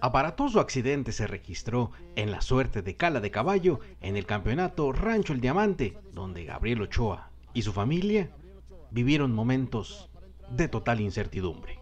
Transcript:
Aparatoso accidente se registró en la suerte de Cala de Caballo en el campeonato Rancho El Diamante, donde Gabriel Ochoa y su familia vivieron momentos de total incertidumbre.